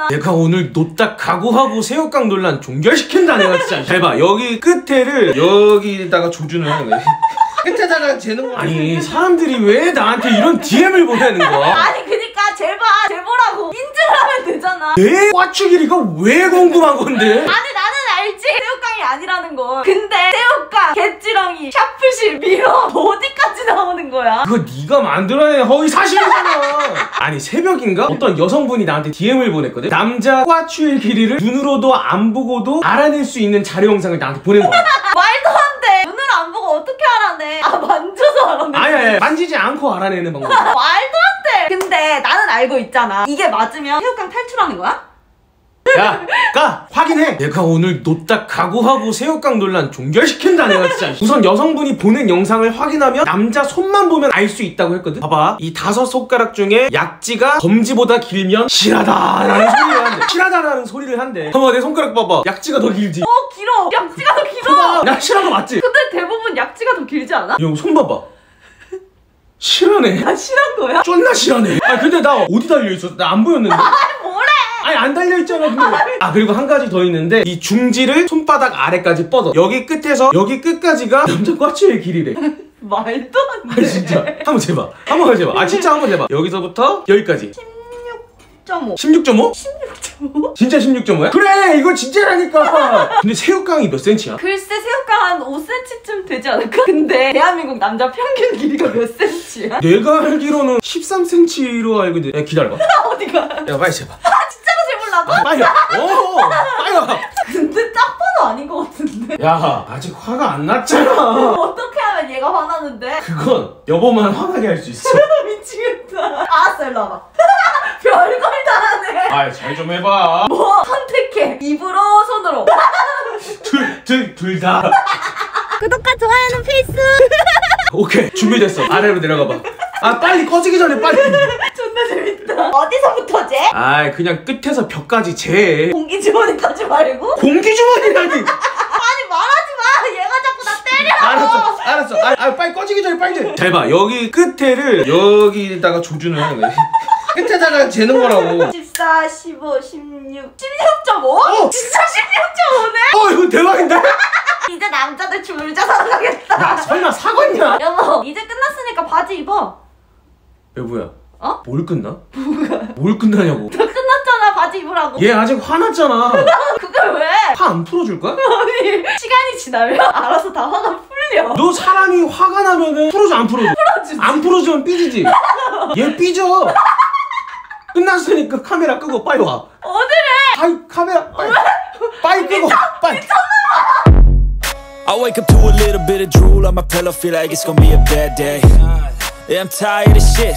있잖아. 내가 오늘 노딱 각오하고 새우깡 논란 종결시킨다 내가 진짜. 잘봐 여기 끝에를 여기다가 조준을 하는 거야. 끝에다가 재는 거 아니 사람들이 왜 나한테 이런 DM을 보내는 거야? 아니 그니까 제발 제보라고. 인증을 하면 되잖아. 내 꽈추 길이가 왜 궁금한 건데? 아니 나는 알지. 새우깡이 아니라는 걸. 근데 새우깡, 개찌렁이, 샤프실, 미러 어디까지 나오는 거야? 그거 네가 만들어낸 허위 사실이잖아 아니 새벽인가 어떤 여성분이 나한테 DM을 보냈거든 남자 꽈추의 길이를 눈으로도 안 보고도 알아낼 수 있는 자료 영상을 나한테 보낸 거야 말도 안 돼. 눈으로 안 보고 어떻게 알아내? 아 만져서 알아내. 아니 아니 만지지 않고 알아내는 방법 말도 안 돼. 근데 나는 알고 있잖아. 이게 맞으면 새우깡 탈출하는 거야? 야, 가 확인해. 내가 오늘 노딱 각오하고 새우깡 논란 종결시킨다 내가 진짜. 우선 여성분이 보낸 영상을 확인하면 남자 손만 보면 알 수 있다고 했거든. 봐봐, 이 다섯 손가락 중에 약지가 검지보다 길면 실하다 라는 소리를 한대. 실하다라는 소리를 한대. 봐봐, 내 손가락 봐봐. 약지가 더 길지. 어 길어. 약지가 더 길어. 야 실한 거 맞지? 근데 대부분 약지가 더 길지 않아? 여손 봐봐. 실하네. 아 실한 거야? 쫀나 실하네. 아 근데 나 어디 달려 있었어? 나 안 보였는데. 아니 안 달려 있잖아 근데 아 그리고 한 가지 더 있는데 이 중지를 손바닥 아래까지 뻗어 여기 끝에서 여기 끝까지가 남자 꽈추의 길이래 말도 안 돼. 아니 진짜 한번 재봐 한번 더 재봐 아 진짜 한번 재봐 여기서부터 여기까지 16.5. 16.5? 16.5? 진짜 16.5야? 그래 이거 진짜라니까 근데 새우깡이 몇 센치야? 글쎄 새우깡 한 5cm쯤 되지 않을까? 근데 대한민국 남자 평균 길이가 몇 cm야? 내가 알기로는 13cm로 알고 있는데 야 기다려봐 어디가? 야 빨리 재봐 와. 오, 빨리 와. 근데 딱 봐도 아닌 것 같은데. 야 아직 화가 안 났잖아. 어떻게 하면 얘가 화나는데? 그건 여보만 화나게 할 수 있어. 미치겠다. 알았어 일로 와봐. 별걸 다 하네. 아잘좀 해봐. 뭐 선택해. 입으로 손으로. 둘둘둘다. 구독과 좋아요는 필수. 오케이 준비됐어. 아래로 내려가봐. 아 빨리 꺼지기 전에 빨리 존나 재밌다. 어디서부터지? 아 그냥 끝에서 벽까지 재. 공기 주머니까지 말고? 공기 주머니라니! 아니 말하지 마! 얘가 자꾸 나 때려! 알았어 알았어. 아, 아 빨리 꺼지기 전에 빨리 잘봐. 여기 끝에를 여기다가 거야. 끝에다가 재는 거라고. 14, 15, 16 16.5? 어! 진짜 16.5네? 어 이거 대박인데? 이제 남자들 줄자 살아가겠다. 야 설마 사과냐? 여보 이제 끝났으니까 바지 입어. 여보야 어? 뭘 끝나? 뭐가? 뭘 끝나냐고 다 끝났잖아 바지 입으라고 얘 아직 화났잖아 그걸 왜? 화 안 풀어줄 거야? 아니 시간이 지나면 알아서 다 화가 풀려 너 사람이 화가 나면은 풀어줘 안 풀어줘? 풀어주지. 안 풀어주면 삐지지 얘 삐져 끝났으니까 카메라 끄고 빨리 와 어디래 아이 카메라 빨리 빨리 끄고 빨리 I wake up to a little bit of drool on my pillow, feel like it's gonna be a bad day. Yeah, I'm tired of shit.